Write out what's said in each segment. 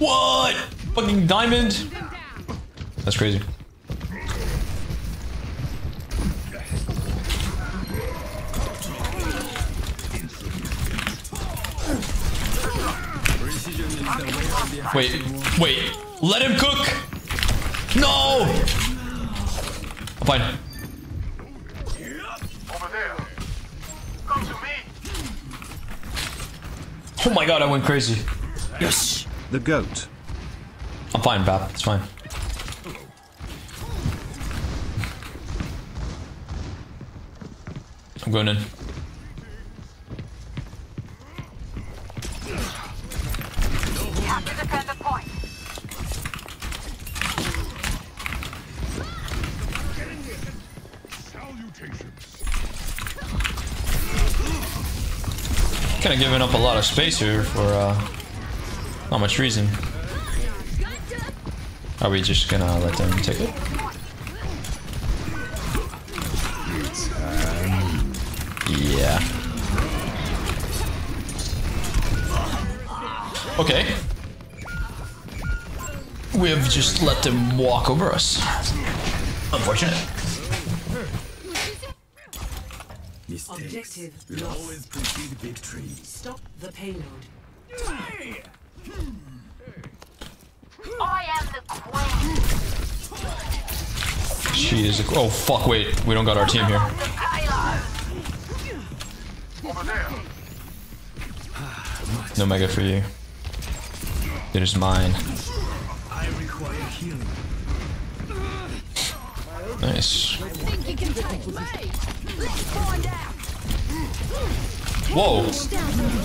What? Fucking diamond? That's crazy. Wait, wait. Let him cook. No. I'm fine. Oh my god, I went crazy. Yes. The goat. I'm fine, Bap. It's fine. I'm going in. Kind of giving up a lot of space here for uh, not much reason. Are we just gonna let them take it? Yeah. Okay. We have just let them walk over us. Unfortunate. Objective lost. Stop the payload. She is a. Oh fuck! Wait, we don't got our team here. No mega for you. It is mine. Nice. Whoa!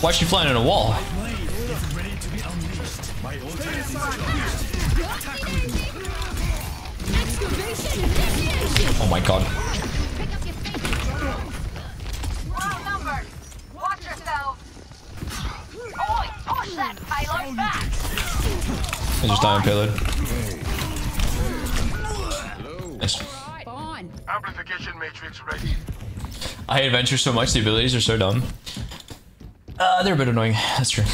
Why is she flying in a wall? Oh my god. Oi, push that payload back. I just died on payload. Nice. Amplification matrix ready. I hate Adventure so much, the abilities are so dumb. Uh, they're a bit annoying. That's true.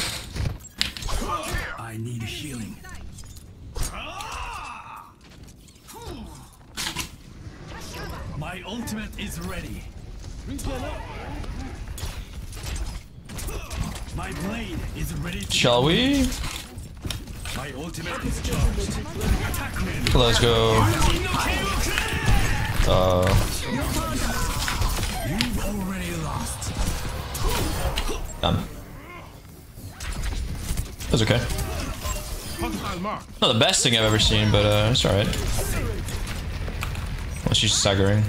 Shall we? Let's go. Uh, You've already lost. done. That's okay. Not the best thing I've ever seen, but uh, it's alright. Well, she's staggering.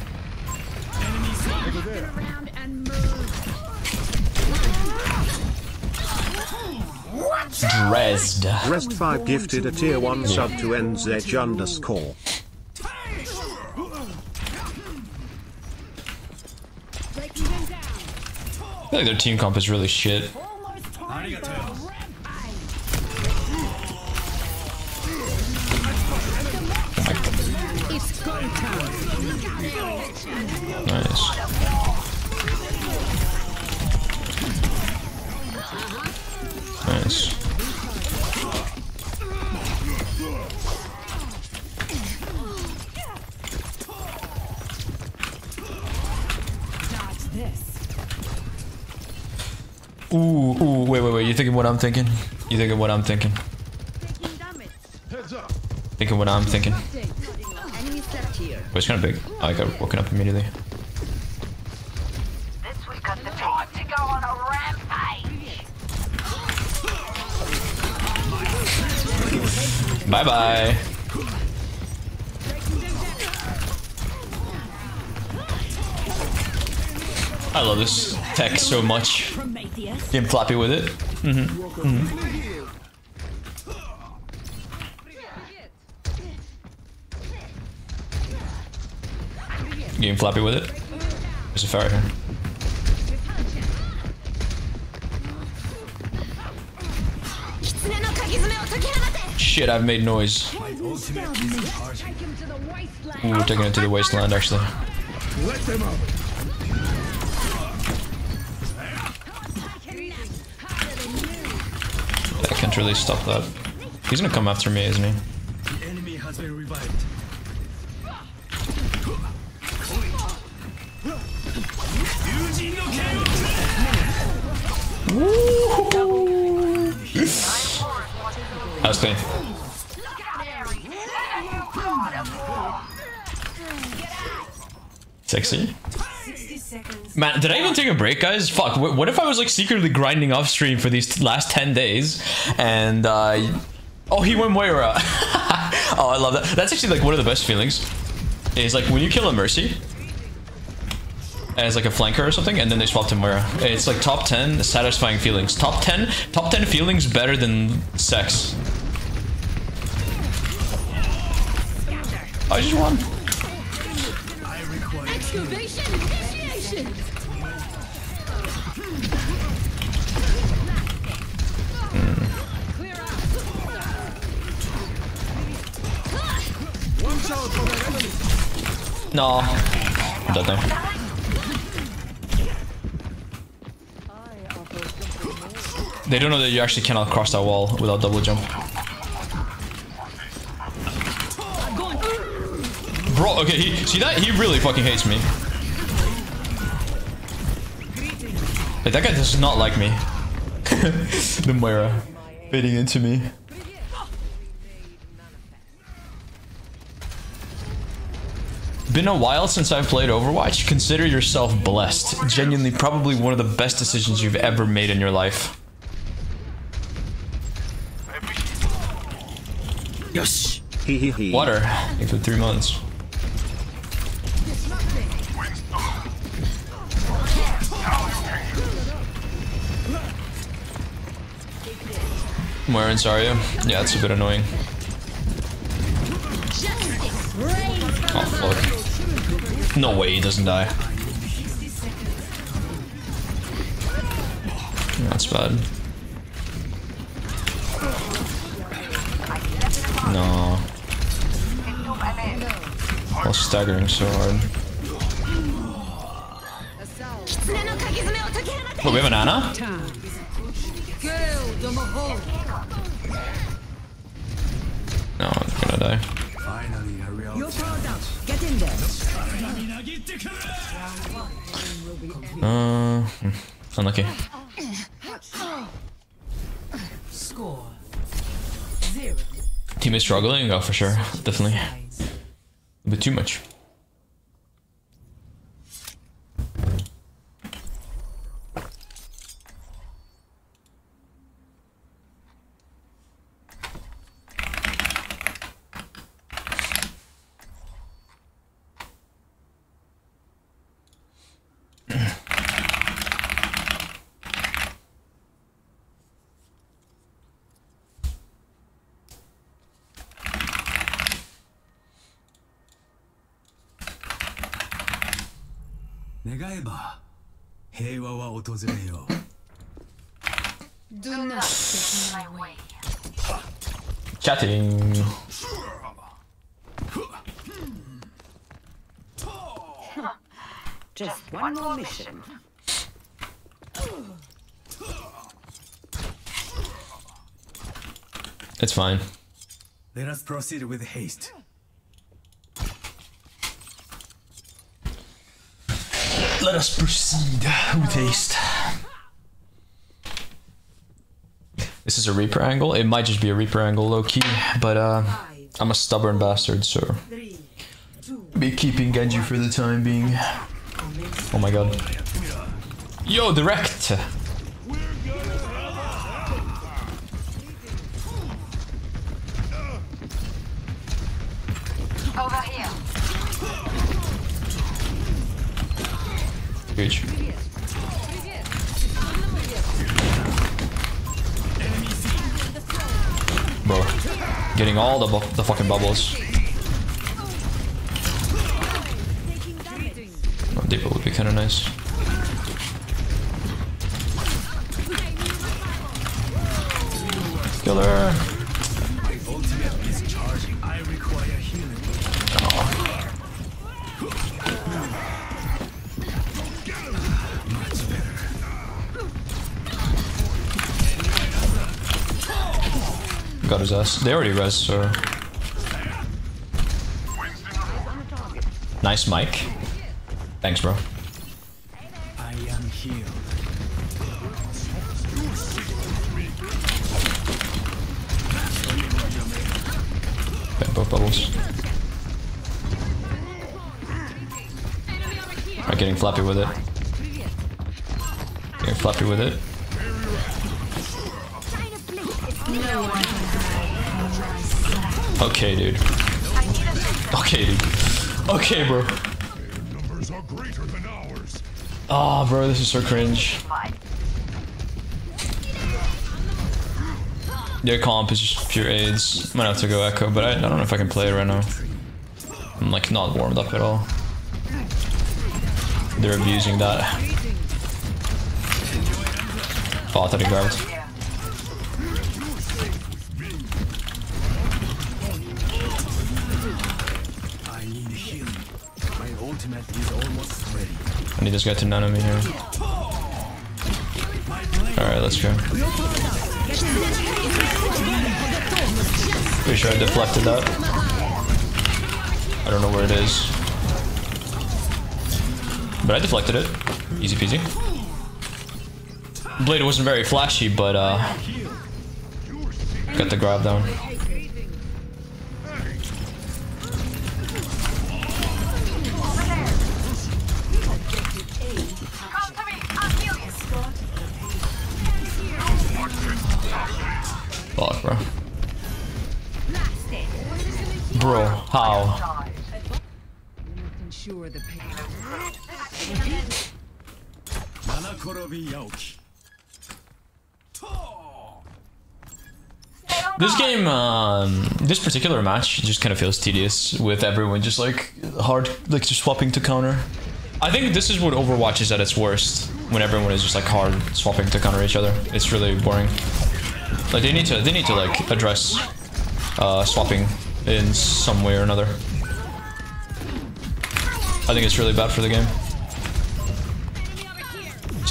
Dresd. Rest 5 gifted a tier 1 sub to NZ underscore. I feel like their team comp is really shit. Nice. Wait, wait, wait. You thinking what I'm thinking? You thinking what I'm thinking? Thinking what I'm thinking? But it's kind of big. I got woken up immediately. Bye bye. I love this tech so much. Getting floppy with it. Mm-hmm. Mm-hmm. Getting floppy with it. There's a ferret here. Shit, I've made noise. My ultimate. Ooh, we're taking it to the wasteland actually. Can't really stop that. He's gonna come after me, isn't he? The enemy has been revived. That was clean. Sexy. 60 seconds. Man, did I even take a break, guys? Fuck. What if I was like secretly grinding off stream for these last 10 days and uh Oh, he went Moira. oh, I love that. That's actually like one of the best feelings. Is like when you kill a Mercy as like a flanker or something and then they swap to Moira. It's like top 10 satisfying feelings. Top 10 top 10 feelings better than sex. I just won. No. I'm dead now. They don't know that you actually cannot cross that wall without double jump. Bro, okay, he, see that? He really fucking hates me. That guy does not like me. the Moira fading into me. Been a while since I've played Overwatch. Consider yourself blessed. Genuinely, probably one of the best decisions you've ever made in your life. Yosh! Hee hee hee. Water. For three months. Where in Zarya? Yeah, it's a bit annoying. Oh fuck. No way he doesn't die. That's bad. No. I staggering so hard. Oh, we have an? There. Uh, hmm, unlucky. Team is struggling? Oh, for sure. Definitely. A bit too much. Do not get in my way. Chatting. Just one more mission. It's fine. Let us proceed with haste. Let us proceed with haste. This is a Reaper angle. It might just be a Reaper angle, low key, but uh, I'm a stubborn bastard, so be keeping Genji for the time being. Oh my god. Yo, direct. Bro, getting all the the fucking bubbles. Oh, Depot would be kind of nice. Killer. Got his. They already res, so. Nice mic. Thanks, bro. I am healed. Okay, both bubbles. Are getting flappy with it. Getting flappy with it. Okay, dude. Okay, dude. Okay, bro. Oh, bro, this is so cringe. Their comp is just pure AIDS. Might have to go Echo, but I, I don't know if I can play it right now. I'm like not warmed up at all. They're abusing that. Oh, I thought he grabbed. Need this guy to none of me here. Alright, let's go. Pretty sure I deflected that. I don't know where it is. But I deflected it. Easy peasy. Blade wasn't very flashy, but uh got the grab down. Fuck, bro. Bro, how? Ensure the pain. Nanakorobi Yaoki. This game, um, this particular match just kind of feels tedious with everyone just like hard, like just swapping to counter. I think this is what Overwatch is at its worst when everyone is just like hard swapping to counter each other. It's really boring. Like they need to, they need to like address uh, swapping in some way or another. I think it's really bad for the game.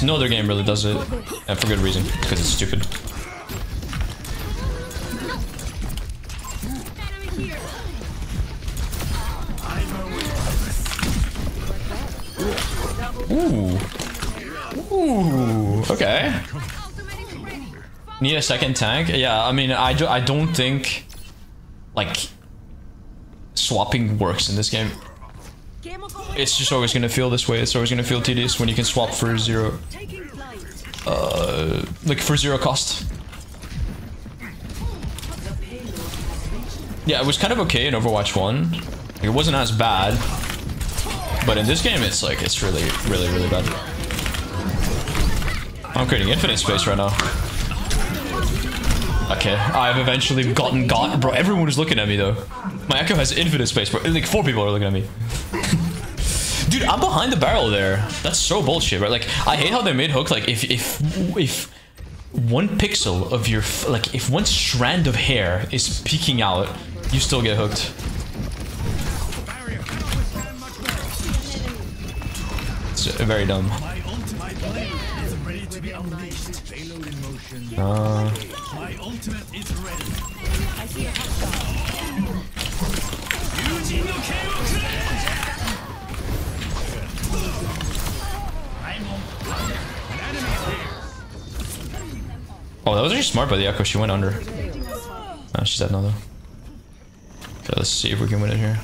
No other game really does it, and for good reason, because it's stupid. Ooh. Ooh. Okay. Need a second tank? Yeah, I mean, I, do, I don't think, like, swapping works in this game. It's just always gonna feel this way. It's always gonna feel tedious when you can swap for zero, uh, like for zero cost. Yeah, it was kind of okay in Overwatch 1. Like, it wasn't as bad. But in this game, it's like, it's really, really, really bad. I'm creating infinite space right now. Okay, I've eventually gotten got. Bro, everyone is looking at me though. My echo has infinite space, bro. Like, four people are looking at me. Dude, I'm behind the barrel there. That's so bullshit, right? Like, I hate how they made Hook, like, if, if, if one pixel of your, f- like, if one strand of hair is peeking out, you still get hooked. It's very dumb. My ultimate blade is ready to be unleashed. Payload in motion. Uh, oh, that was actually smart by the Echo. She went under. Oh, she's dead now though. Okay, let's see if we can win it here.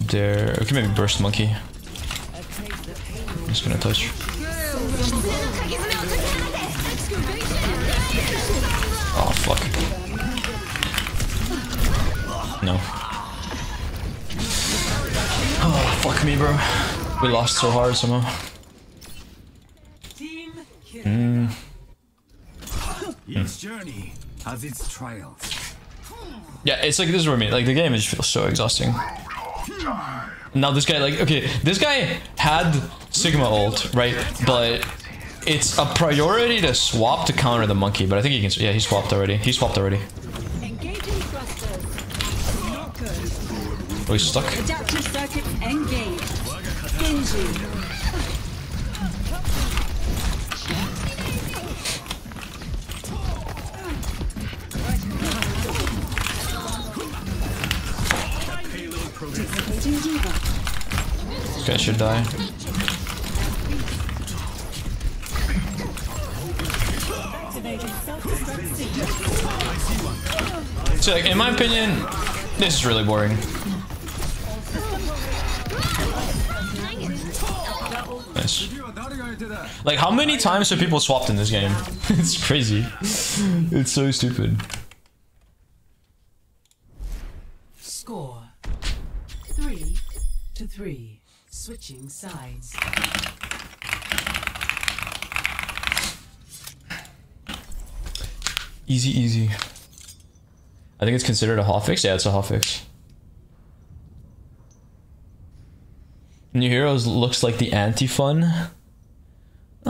There. Okay, maybe burst monkey. Just gonna touch. Bro. We lost so hard somehow. Team kill. Hmm. Each journey has its trials. Yeah, it's like this is what I mean. Like the game just feels so exhausting. Now this guy, like, okay, this guy had Sigma ult, right? But it's a priority to swap to counter the monkey. But I think he can. Yeah, he swapped already. He swapped already. Engaging thrusters. Not good. Oh, he's stuck. Okay, I should die. So, like, in my opinion, this is really boring. Nice. Like, how many times have people swapped in this game? it's crazy. It's so stupid. Score three to three. Switching sides. Easy, easy. I think it's considered a hotfix. Yeah, it's a hotfix. New Heroes looks like the anti-fun. Uh,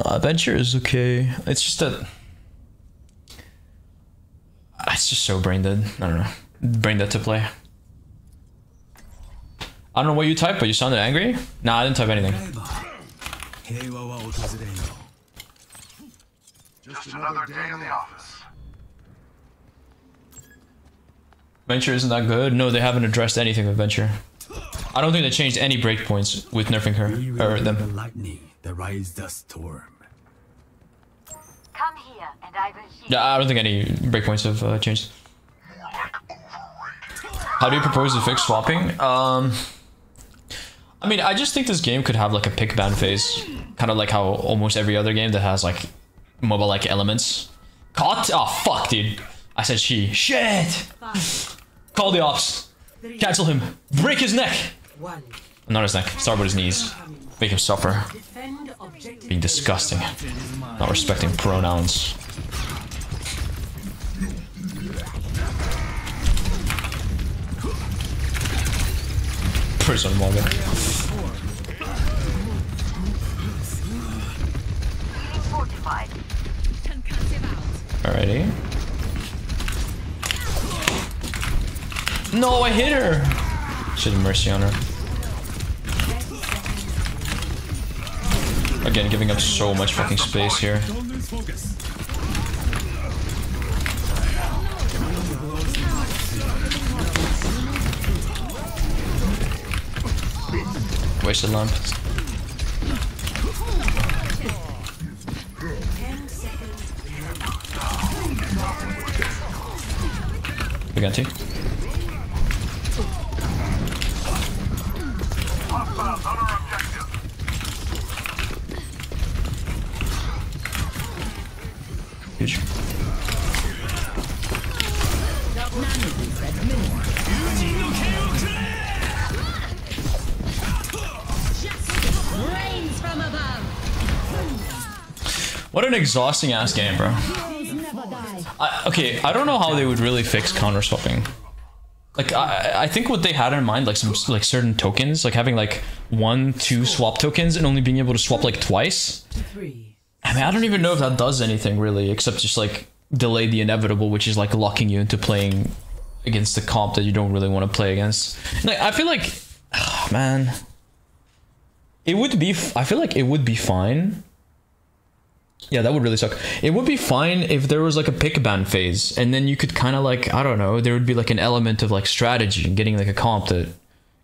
Adventure is okay. It's just that... Ah, it's just so brain dead. I don't know. Brain dead to play. I don't know what you typed, but you sounded angry? Nah, I didn't type anything. Just another day in the office. Venture isn't that good. No, they haven't addressed anything with Venture. I don't think they changed any breakpoints with nerfing her or the them. lightning that rise the storm Come here and I will heal. Yeah, I don't think any breakpoints have uh, changed. How do you propose to fix swapping? Um, I mean, I just think this game could have like a pick ban phase, kind of like how almost every other game that has like mobile like elements. Caught? Oh fuck, dude! I said she. Shit! Call the ops. Cancel him. Break his neck. One. Not his neck. Start with his knees. Make him suffer. Defend. Being disgusting. Not respecting pronouns. Prison Morgan. Alrighty. No, I hit her! Should have mercy on her. Again, giving up so much fucking space here. don't lose focus Wasted lamp. Huge. What an exhausting ass game, bro. I, okay, I don't know how they would really fix counter swapping. Like I, I think what they had in mind, like some like certain tokens, like having like one, two swap tokens, and only being able to swap like twice. I mean, I don't even know if that does anything really, except just like delay the inevitable, which is like locking you into playing against the comp that you don't really want to play against. Like, I feel like, ah, man, it would be. I feel like it would be fine. Yeah, that would really suck. It would be fine if there was like a pick ban phase, and then you could kind of like I don't know, there would be like an element of like strategy and getting like a comp that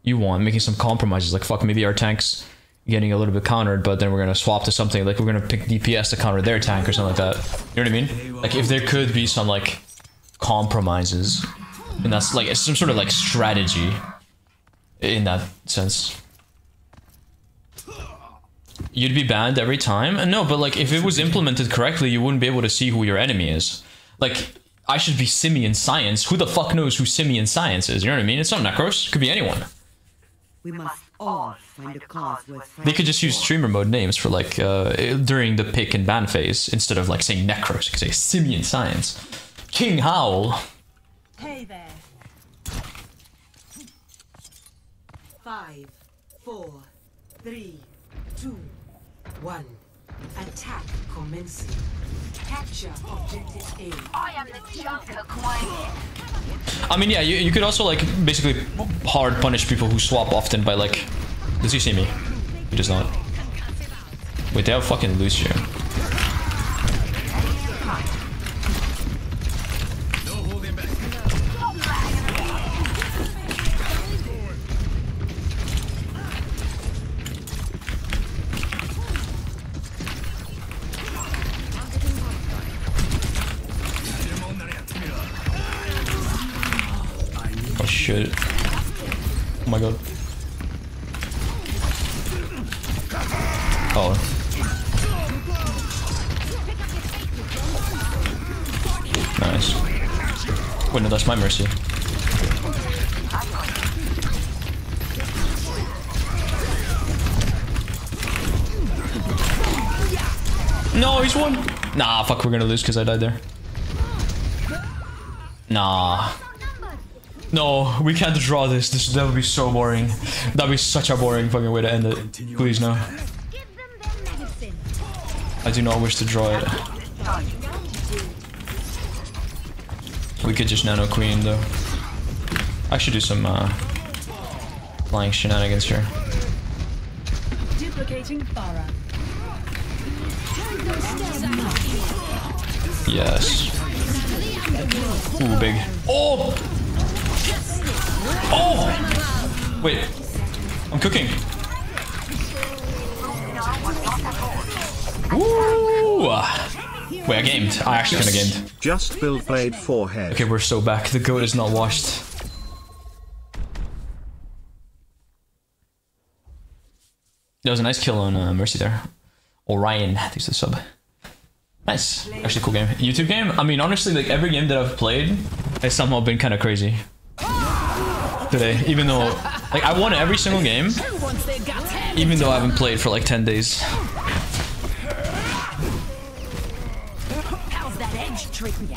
you want, making some compromises. Like fuck, maybe our tanks getting a little bit countered, but then we're gonna swap to something like we're gonna pick DPS to counter their tank or something like that. You know what I mean? Like if there could be some like compromises, and that's like some sort of like strategy in that sense. You'd be banned every time? And no, but like if it was implemented correctly, you wouldn't be able to see who your enemy is. Like I should be Simian Science. Who the fuck knows who Simian Science is? You know what I mean? It's not Necros. It Could be anyone. We must all find a cause They could just use streamer mode names for like uh, during the pick and ban phase instead of like saying Necros. You could say Simian Science. King Howl. Hey there. Five, four, three, two, one. Attack commencing. Capture objective A. I am the Junker Queen. I mean, yeah, you, you could also like basically hard punish people who swap often by like. Does he see me? He does not. Wait, they have fucking Lucio. Shit. Oh my god. Oh. Nice. Wait, no, that's my mercy. No, he's won. Nah, fuck, we're gonna lose because I died there. Nah. No, we can't draw this. This that would be so boring. That'd be such a boring fucking way to end it. Please no. I do not wish to draw it. We could just nano queen though. I should do some uh, flying shenanigans here. Duplicating Pharah. Yes. Ooh, big. Oh! Oh! Wait. I'm cooking. Ooh! Wait, I gamed. I actually kinda gamed. Just Bill played forehead. Okay, we're so back. The goat is not washed. That was a nice kill on uh, Mercy there. Orion, thanks for the sub. Nice. Actually, cool game. YouTube game? I mean, honestly, like every game that I've played has somehow been kind of crazy. Today, even though, like, I won every single game, even though I haven't played for like 10 days. How's that edge treating ya?